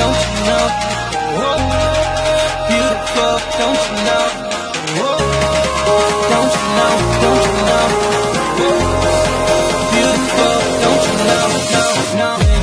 don't you know? Beautiful, don't you know? Don't you know? Don't you know? Beautiful, don't you know? No, no.